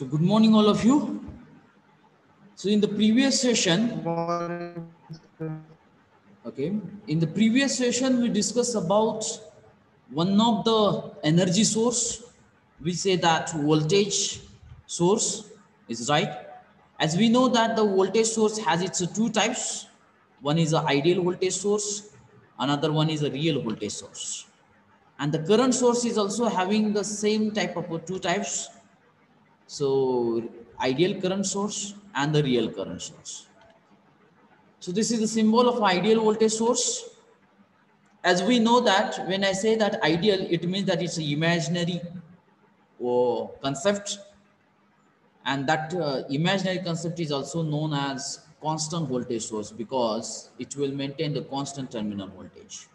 So good morning, all of you. So in the previous session, okay, in the previous session, we discussed about one of the energy source. We say that voltage source is right. As we know that the voltage source has its two types. One is an ideal voltage source. Another one is a real voltage source. And the current source is also having the same type of two types. So ideal current source and the real current source. So this is the symbol of ideal voltage source. As we know that when I say that ideal, it means that it's an imaginary or concept. And that uh, imaginary concept is also known as constant voltage source because it will maintain the constant terminal voltage.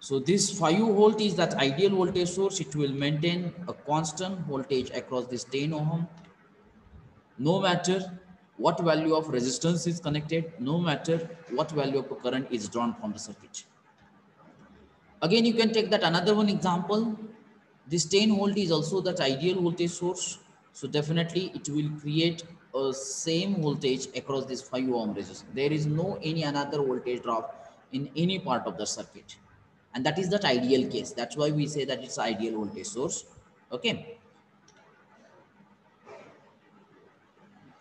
So this 5 volt is that ideal voltage source. It will maintain a constant voltage across this 10 ohm. No matter what value of resistance is connected, no matter what value of current is drawn from the circuit. Again, you can take that another one example. This 10 volt is also that ideal voltage source. So definitely it will create a same voltage across this 5 ohm resistance. There is no any another voltage drop in any part of the circuit and that is that ideal case. That's why we say that it's ideal voltage source. Okay.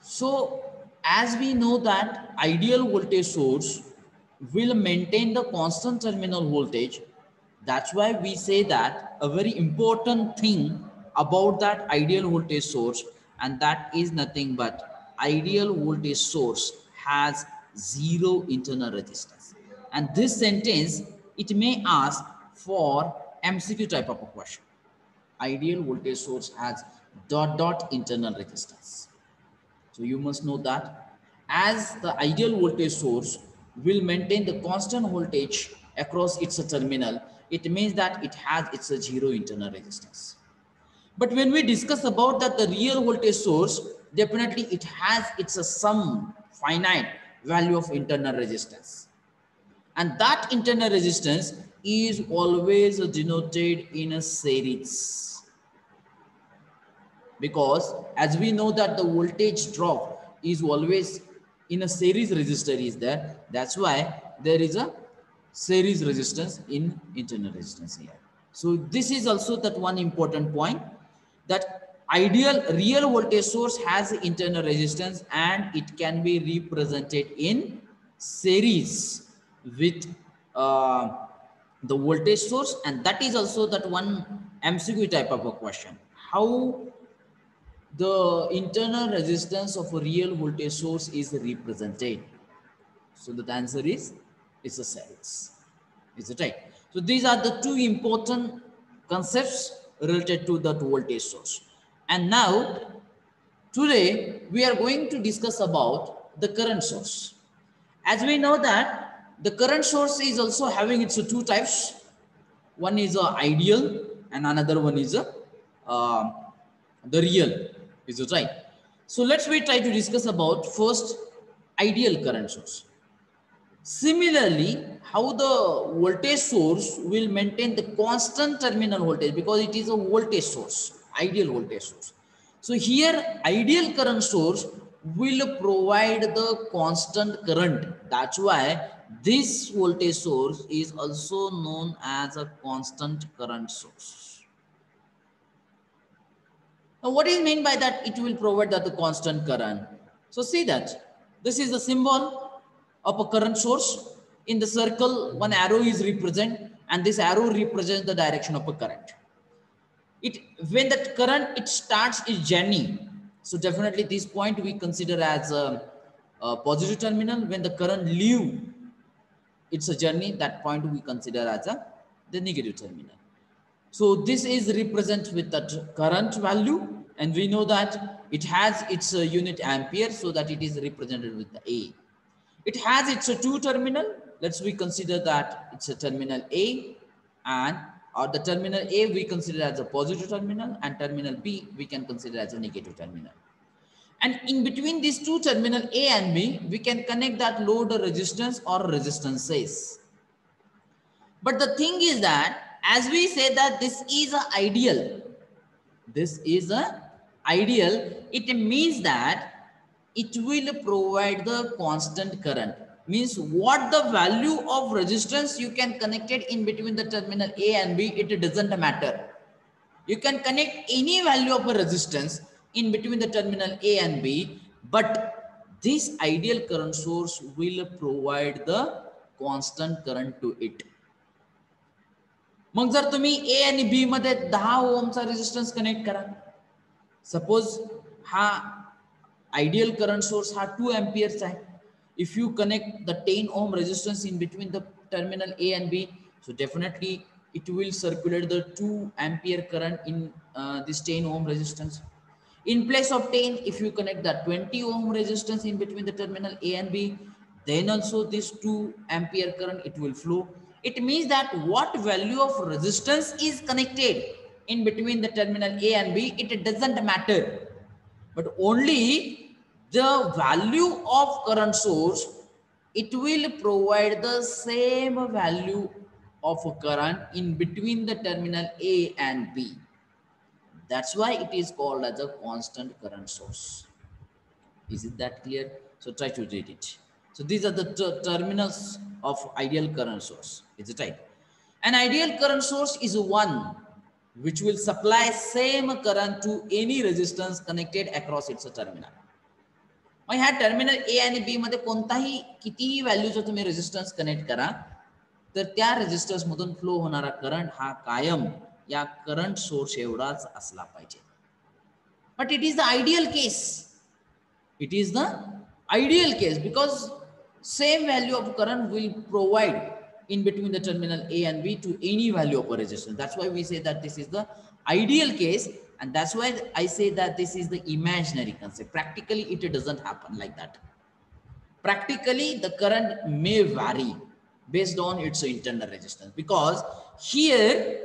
So as we know that ideal voltage source will maintain the constant terminal voltage that's why we say that a very important thing about that ideal voltage source and that is nothing but ideal voltage source has zero internal resistance. And this sentence it may ask for MCQ type of a question. Ideal voltage source has dot dot internal resistance. So you must know that as the ideal voltage source will maintain the constant voltage across its terminal, it means that it has its zero internal resistance. But when we discuss about that the real voltage source, definitely it has its a some finite value of internal resistance and that internal resistance is always denoted in a series. Because as we know that the voltage drop is always in a series resistor is there. That's why there is a series resistance in internal resistance here. So this is also that one important point that ideal real voltage source has internal resistance and it can be represented in series with uh, the voltage source and that is also that one MCQ type of a question. How the internal resistance of a real voltage source is represented. So the answer is, it's a series. Is it right? So these are the two important concepts related to that voltage source. And now, today, we are going to discuss about the current source. As we know that the current source is also having its two types. One is a ideal and another one is a, uh, the real. Is it right? So let's we try to discuss about first ideal current source. Similarly, how the voltage source will maintain the constant terminal voltage because it is a voltage source, ideal voltage source. So here ideal current source will provide the constant current. That's why this voltage source is also known as a constant current source. Now, what is meant by that? It will provide that the constant current. So see that this is the symbol of a current source. In the circle, one arrow is represent and this arrow represents the direction of a current. It when that current it starts its journey. So definitely this point we consider as a, a positive terminal. When the current leave it's a journey that point we consider as a the negative terminal. So this is represent with that current value and we know that it has its uh, unit ampere so that it is represented with the a. It has its a two terminal. Let's we consider that it's a terminal a and or the terminal a we consider as a positive terminal and terminal b we can consider as a negative terminal and in between these two terminal A and B, we can connect that load or resistance or resistances. But the thing is that as we say that this is a ideal, this is a ideal, it means that it will provide the constant current Means what the value of resistance you can connect it in between the terminal A and B, it doesn't matter. You can connect any value of a resistance in between the terminal A and B, but this ideal current source will provide the constant current to it. मग जर तुम्ही ए आणि B मध्ये दहा ओमचा resistance connect करा suppose हा ideal current source हा to Ampere's आहे if you connect the 10 ohm resistance in between the terminal A and B, so definitely it will circulate the 2 ampere current in uh, this 10 ohm resistance. In place of 10, if you connect the 20 ohm resistance in between the terminal A and B, then also this 2 ampere current it will flow. It means that what value of resistance is connected in between the terminal A and B, it doesn't matter. But only the value of current source, it will provide the same value of current in between the terminal A and B. That's why it is called as a constant current source. Is it that clear? So try to read it. So these are the terminals of ideal current source. Is it right? An ideal current source is one which will supply same current to any resistance connected across its terminal. मग ह्या terminal ए आणि B मध्ये कोणताही कितीही व्हॅल्यूचा तुम्ही resistance connect करा, तर त्या resistance मधून फ्लो होणारा करंट हा कायम या करंट सोर्स एवढाच but it is the ideal case it is the ideal case because same value of current will provide in between the terminal A and B to any value of a resistance. That's why we say that this is the ideal. And that's why I say that this is the imaginary concept. Practically, it doesn't happen like that. Practically, the current may vary based on its internal resistance. Because here,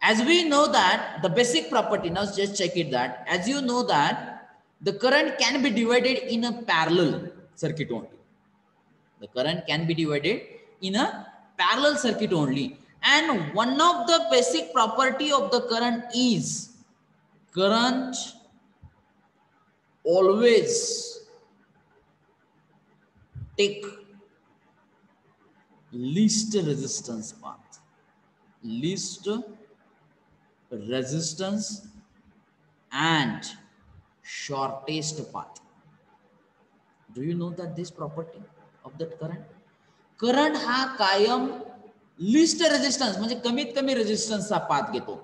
as we know that the basic property, now just check it that, as you know that the current can be divided in a parallel circuit only the current can be divided in a parallel circuit only. And one of the basic property of the current is current always take least resistance path. Least resistance and shortest path. Do you know that this property? Of that current current हा कायम least resistance म्हणजे कमीत कमी रेजिस्टन्सचा path घेतो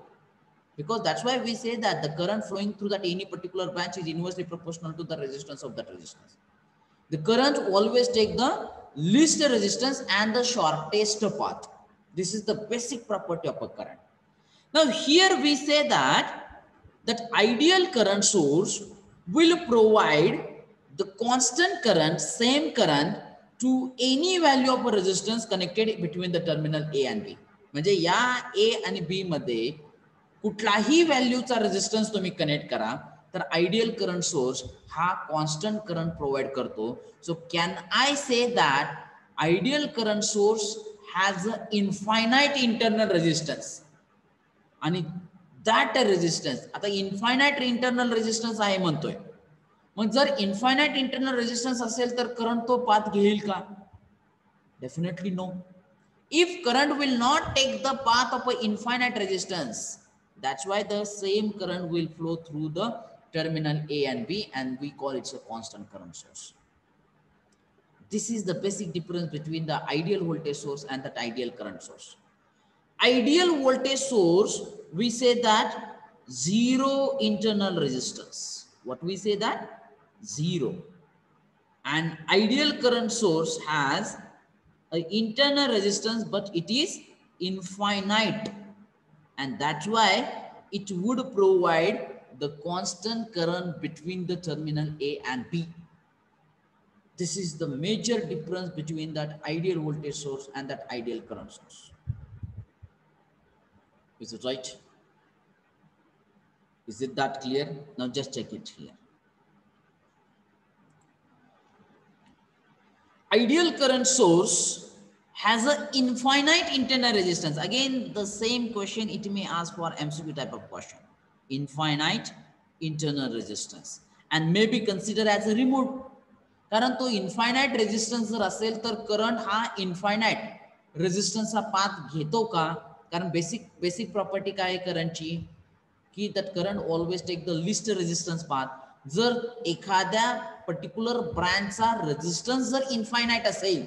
because that's why we say that the current flowing through that any particular branch is inversely proportional to the resistance of that resistance. The current always take the least resistance and the shortest path. This is the basic property of a current. Now here we say that that ideal current source will provide the constant current, same current to any value of resistance connected between the terminal A and B म्हणजे या ए आणि B मध्ये कुठलाही व्हॅल्यूचा resistance तुम्ही connect करा तर ideal current source हा constant current provide करतो. So can I say that ideal current source has a infinite internal resistance आणि दॅट रेजिस्टन्स आता इन्फायनाईट इंटरनल रेजिस्टन्स आहे म्हणतोय. मग जर इन्फायनाईट इंटरनल रेजिस्टन्स असेल तर करंट तो पाथ घेईल का? Definitely no if current will not take the path of a infinite resistance that's why the same current will flow through the terminal a and b and we call it a constant current source this is the basic difference between the ideal voltage source and that ideal current source ideal voltage source we say that zero internal resistance what we say that 0. An ideal current source has an internal resistance, but it is infinite. And that's why it would provide the constant current between the terminal A and B. This is the major difference between that ideal voltage source and that ideal current source. Is it right? Is it that clear? Now just check it here. ideal current source has an infinite internal resistance. Again, the same question it may ask for MCQ type of question. Infinite internal resistance and may be considered as a remote कारण तो infinite resistance जर असेल तर current हा infinite रेजिस्टन्सचा path घेतो का कारण basic basic property काय आहे करंटची की that current always take the least resistance path जर एखाद्या पर्टिक्युलर ब्रँडचा रेजिस्टन्स जर इन्फायनाईट असेल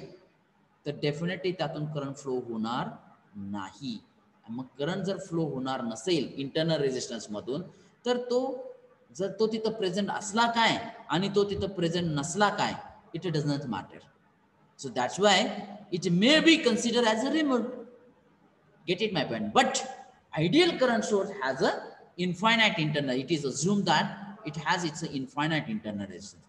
तर डेफिनेटली त्यातून करंट फ्लो होणार नाही. मग करंट जर फ्लो होणार नसेल इंटरनल रेजिस्टन्स मधून तो जर तो तिथं प्रेझेंट असला काय तो तिथं प्रेझेंट नसला काय it does not matter so that's why it may be consider as a remote get it, my point but ideal current source has a infinite internal, it is assumed that it has its infinite internal resistance.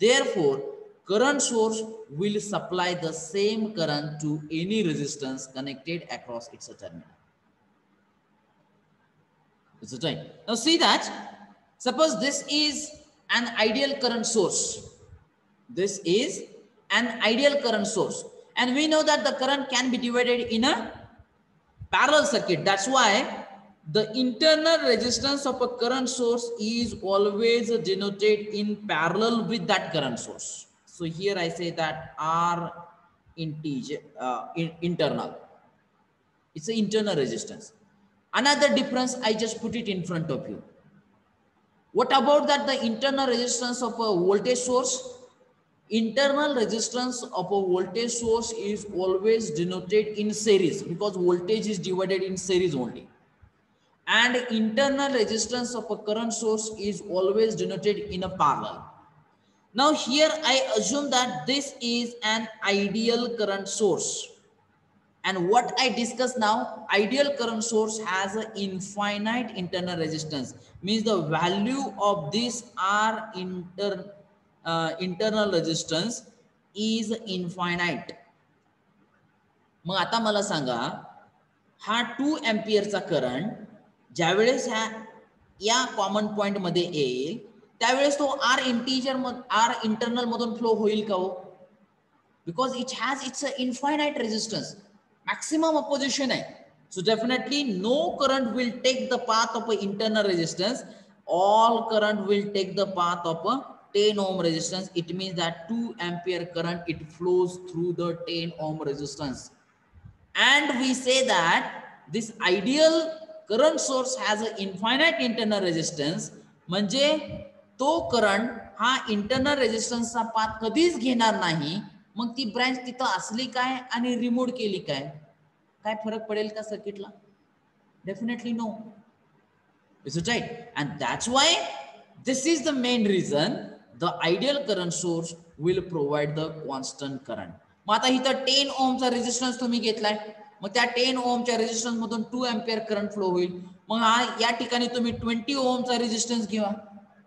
Therefore current source will supply the same current to any resistance connected across its terminal is it right now see that suppose this is an ideal current source this is an ideal current source and we know that the current can be divided in a parallel circuit. That's why the internal resistance of a current source is always denoted in parallel with that current source. So here I say that R integer, uh, in, internal. It's an internal resistance. Another difference, I just put it in front of you. What about that the internal resistance of a voltage source? internal resistance of a voltage source is always denoted in series because voltage is divided in series only and internal resistance of a current source is always denoted in a parallel now here i assume that this is an ideal current source and what i discuss now ideal current source has an infinite internal resistance means the value of this R inter uh, internal resistance is infinite. मग आता मला सांगा हा to एम्पियरचा current ज्यावेळेस ह्या या common पॉइंटमध्ये येईल त्यावेळेस तो आर इंटिजर आर इंटरनल मधून फ्लो होईल का हो because it has it's a infinite resistance maximum opposition आहे so definitely no current will take the path of a internal resistance all current will take the path of a 10 ohm resistance it means that 2 ampere current it flows through the 10 ohm resistance and we say that this ideal current source has an infinite internal resistance म्हणजे तो current हा internal रेजिस्टन्सचा path कधीच घेणार नाही. मग ती branch तिथं असली काय आणि रिमूव्ह केली काय? काय फरक पडेल का सर्किटला definitely no is it right and that's why this is the main reason the ideal current source will provide the constant current मग आता इथं टेन ओमचा रेजिस्टन्स तुम्ही घेतलाय. मग त्या टेन ओमच्या रेजिस्टन्स मधून टू एम्पियर करंट फ्लो होईल. मग हा या ठिकाणी तुम्ही ट्वेंटी ओमचा रेजिस्टन्स घ्या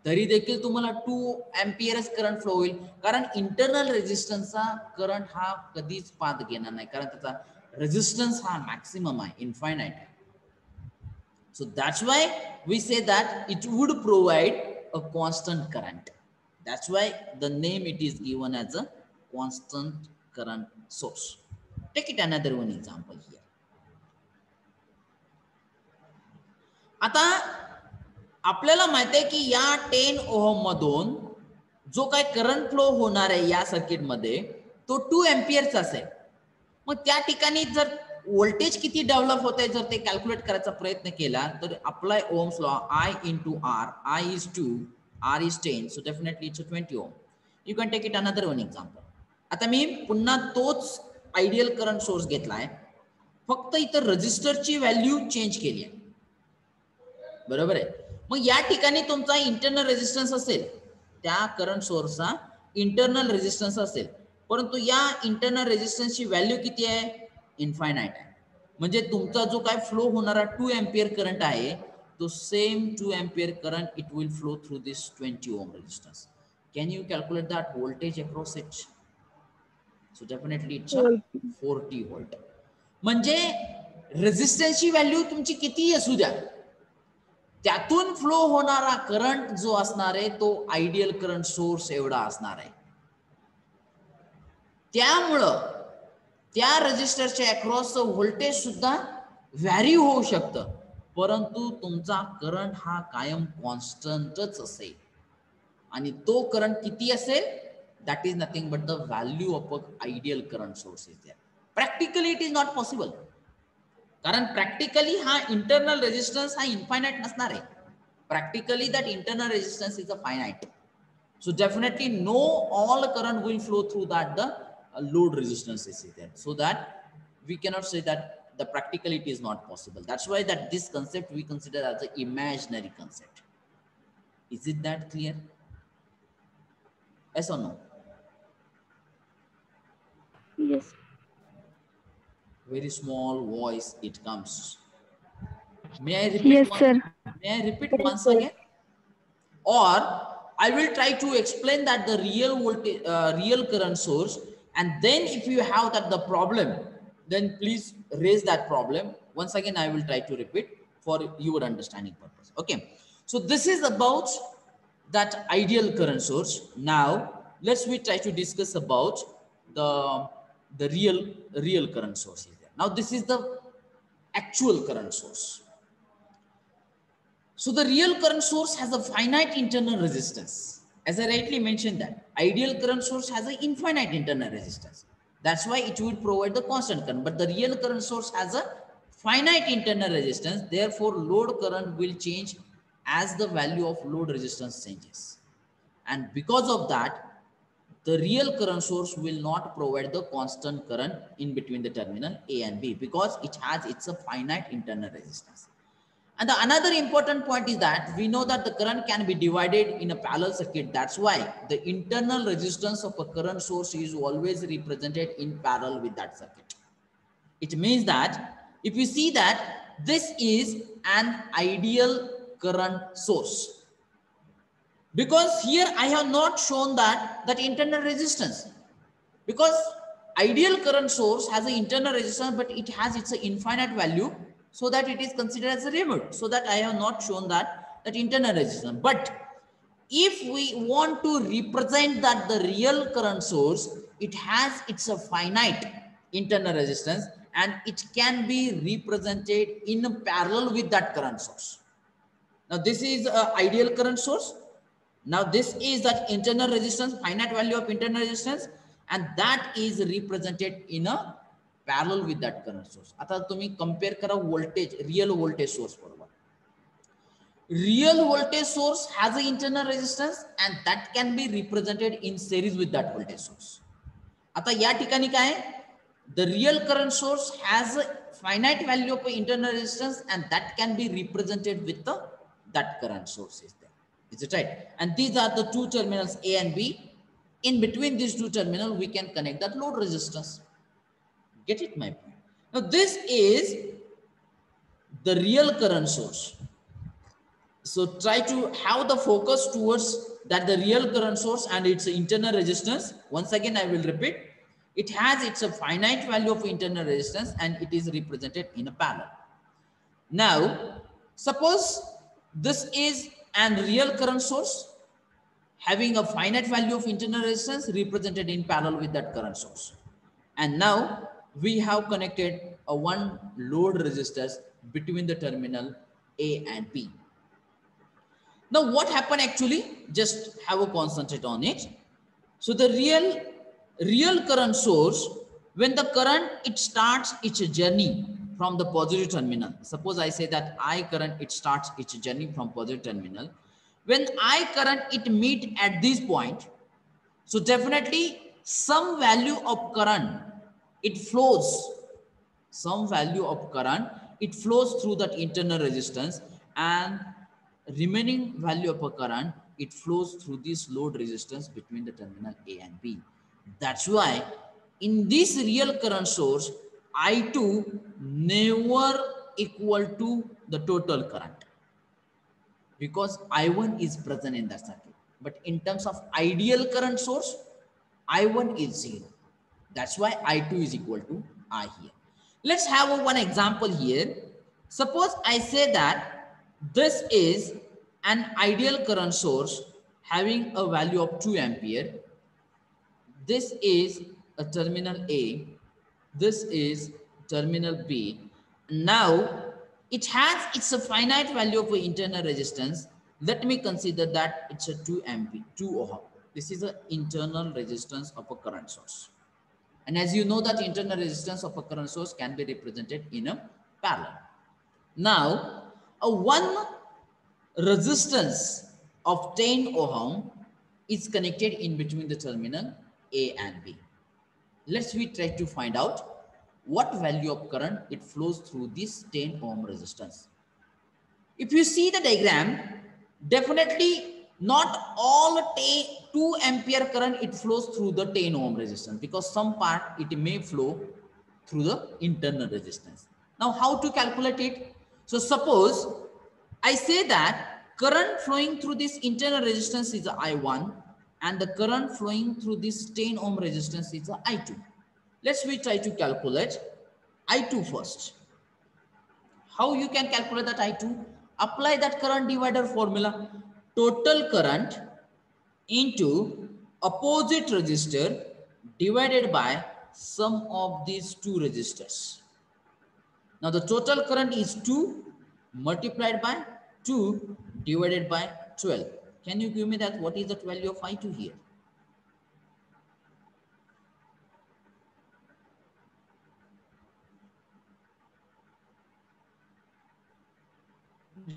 तरी देखील तुम्हाला टू एम्पियरच करंट फ्लो कारण इंटरनल रेजिस्टन्सचा करंट हा कधीच पाथ घेणार नाही कारण रेजिस्टन्स हा मॅक्सिमम आहे इन्फायनाईट आहे so that's why we say that it would provide a constant current why the name it is given as a constant current source. Take it another one example here. आता आपल्याला माहिती आहे की या ten ohm मधून जो काय current flow होणार आहे या सर्किटमध्ये तो टू एम्पियरचा असेल. मग त्या ठिकाणी जर व्होल्टेज किती डेव्हलप होत आहे जर ते कॅल्क्युलेट करायचा प्रयत्न केला तर apply Ohm's law I into R I is two R is ten so definitely it's twenty ohm you can take it another one example आता मी पुन्हा तोच आयडियल करंट सोर्स घेतलाय. फक्त इथं रजिस्टरची व्हॅल्यू चेंज केली आहे. बरोबर आहे? मग या ठिकाणी तुमचा इंटरनल रेजिस्टन्स असेल. त्या करंट सोर्सचा इंटरनल रेजिस्टन्स असेल. परंतु या इंटरनल रेजिस्टन्सची व्हॅल्यू किती आहे? इन्फायनाईट आहे. म्हणजे तुमचा जो काय फ्लो होणारा टू एम्पियर करंट आहे the same 2 ampere current it will flow through this 20 ohm resistance. Can you calculate that voltage across it? So definitely it's 40 volt. म्हणजे रेझिस्टन्सची व्हॅल्यू तुमची किती असू द्या त्यातून फ्लो होणारा करंट जो असणार आहे तो आयडियल करंट सोर्स एवढा असणार आहे. त्यामुळं त्या रजिस्टरच्या अक्रॉस व्होल्टेज सुद्धा व्हॅरी होऊ शकतं. परंतु तुमचा करंट हा कायम कॉन्स्टंटच असेल. आणि तो करंट किती असेल? That is nothing but the value of a ideal current source is there practically it is not possible कारण प्रॅक्टिकली हा इंटरनल रेजिस्टन्स हा इन्फायनाईट नसणार आहे practically that internal resistance is a finite so definitely no all current will flow through that the uh, load resistance is there so that we cannot say that the practicality is not possible that's why that this concept we consider as an imaginary concept is it that clear yes or no Yes. very small voice it comes may i repeat Yes, once- sir. May I repeat once again? Or I will try to explain that the real voltage, uh, real current source, and then if you have that the problem, then please raise that problem. Once again, I will try to repeat for your understanding purpose. Okay. So this is about that ideal current source. Now let's we try to discuss about the the real real current source. Now this is the actual current source. So the real current source has a finite internal resistance. As I rightly mentioned that ideal current source has an infinite internal resistance. That's why it would provide the constant current. But the real current source has a finite internal resistance. Therefore, load current will change as the value of load resistance changes. And because of that, the real current source will not provide the constant current in between the terminal A and B because it has its a finite internal resistance. And the another important point is that we know that the current can be divided in a parallel circuit. That's why the internal resistance of a current source is always represented in parallel with that circuit. It means that if you see that this is an ideal current source. Because here I have not shown that that internal resistance. Because ideal current source has an internal resistance, but it has its infinite value so that it is considered as a remote. So that I have not shown that, that internal resistance. But if we want to represent that the real current source, it has its a finite internal resistance and it can be represented in parallel with that current source. Now this is a ideal current source. Now this is that internal resistance, finite value of internal resistance, and that is represented in a parallel with that current source. आता तुम्ही compare करा voltage, real voltage source बरोबर. Real voltage source has an internal resistance and that can be represented in series with that voltage source. आता या ठिकाणी काय आहे? The real current source has a finite value of internal resistance and that can be represented with the that current source is there. Is it right? And these are the two terminals A and B. In between these two terminals, we can connect that load resistance. Get it, my point? Now, this is the real current source. So try to have the focus towards that the real current source and its internal resistance. Once again, I will repeat. It has its a finite value of internal resistance and it is represented in a parallel. Now, suppose this is an real current source having a finite value of internal resistance represented in parallel with that current source. And now we have connected a one load resistors between the terminal A and B. Now what happened actually? Just have a concentrate on it. So the real, real current source, when the current, it starts its journey from the positive terminal. Suppose I say that I current, it starts its journey from positive terminal. When I current, it meet at this point. So definitely some value of current, it flows. Some value of current, it flows through that internal resistance and remaining value of a current, it flows through this load resistance between the terminal A and B. That's why in this real current source, I2 never equal to the total current because I1 is present in that circuit. But in terms of ideal current source, I1 is zero. That's why I2 is equal to I here. Let's have one example here. Suppose I say that this is an ideal current source having a value of 2 ampere. This is a terminal A. This is terminal B. Now, it has its a finite value of internal resistance. Let me consider that it's a 2 amp, 2 ohm. This is the internal resistance of a current source. And as you know that internal resistance of a current source can be represented in a parallel. Now, a one resistance of 10 ohm is connected in between the terminal A and B. Let's we try to find out what value of current it flows through this 10 ohm resistance. If you see the diagram, definitely not all 2 ampere current it flows through the 10 ohm resistance because some part it may flow through the internal resistance. Now how to calculate it? So suppose I say that current flowing through this internal resistance is I1 and the current flowing through this 10 ohm resistance is I2. Let's we try to calculate I2 first. How you can calculate that I2? Apply that current divider formula. Total current into opposite resistor divided by sum of these two resistors. Now the total current is 2 multiplied by 2 divided by 12. Can you give me that? What is the value of I2 here?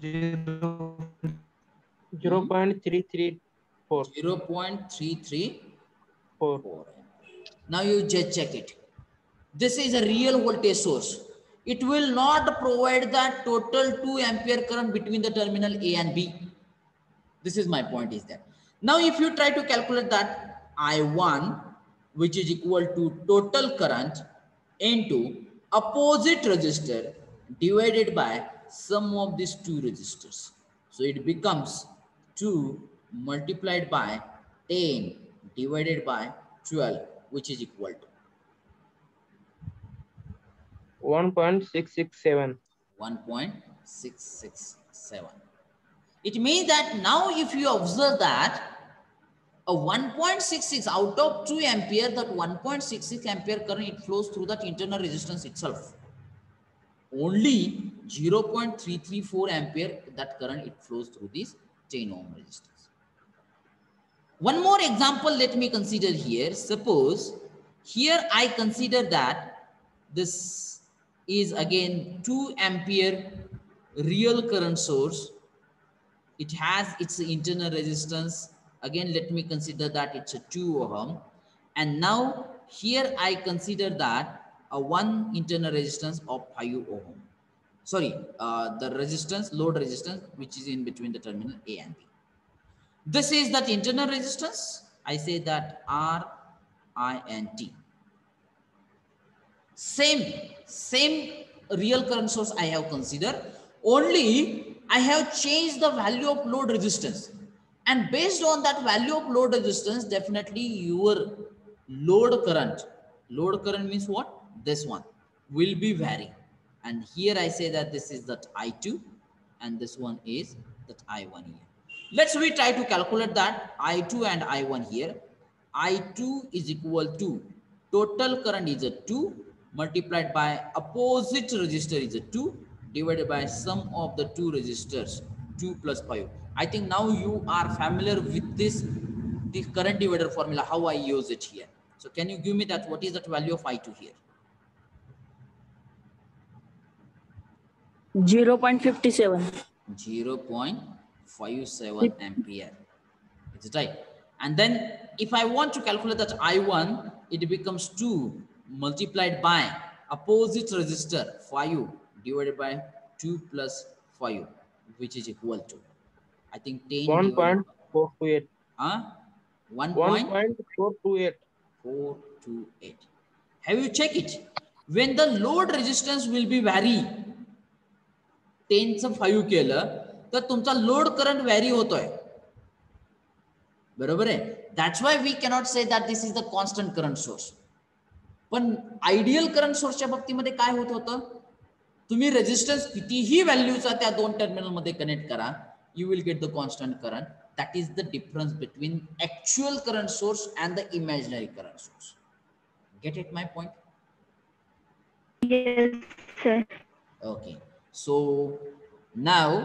Zero, 0 0.334. 0 0.334. Now you just check it. This is a real voltage source. It will not provide that total 2 ampere current between the terminal A and B. This is my point is that. Now if you try to calculate that I1, which is equal to total current into opposite resistor divided by sum of these two resistors. So it becomes 2 multiplied by 10 divided by 12, which is equal to 1.667. 1.667. It means that now if you observe that a 1.66 out of 2 ampere, that 1.66 ampere current, it flows through that internal resistance itself only 0.334 ampere that current it flows through this 10 ohm resistance. One more example let me consider here. Suppose here I consider that this is again 2 ampere real current source. It has its internal resistance. Again, let me consider that it's a 2 ohm. And now here I consider that a one internal resistance of 5 ohm. Sorry, uh, the resistance, load resistance, which is in between the terminal A and B. This is that internal resistance. I say that R, I, and T. Same, same real current source I have considered. Only I have changed the value of load resistance. And based on that value of load resistance, definitely your load current. Load current means what? this one will be varying. And here I say that this is that I2 and this one is that I1 here. Let's we try to calculate that I2 and I1 here. I2 is equal to total current is a 2 multiplied by opposite resistor is a 2 divided by sum of the two resistors 2 plus 5. I think now you are familiar with this the current divider formula how I use it here. So can you give me that what is that value of I2 here? 0 0.57. 0 0.57 ampere. It's right. And then if I want to calculate that I1, it becomes 2 multiplied by opposite resistor 5 divided by 2 plus 5, which is equal to, I think 10. 1.428. Huh? 1.428. 428. Have you checked it? When the load resistance will be vary, टेनचं five केलं तर तुमचा load current vary होतोय बरोबर आहे that's why we cannot say that this is the constant current source पण ideal current सोर्सच्या बाबतीमध्ये काय होत होतं तुम्ही रेजिस्टन्स कितीही व्हॅल्यूचा त्या दोन टर्मिनलमध्ये कनेक्ट करा you will get the constant current that is the difference between actual current source and the imaginary current source get it my point okay so now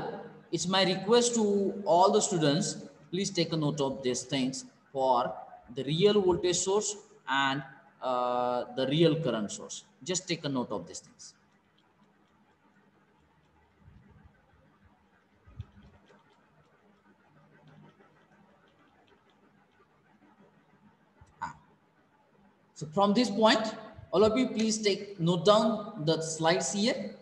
it's my request to all the students please take a note of these things for the real voltage source and uh, the real current source. Just take a note of these things. So from this point, all of you please take note down the slides here.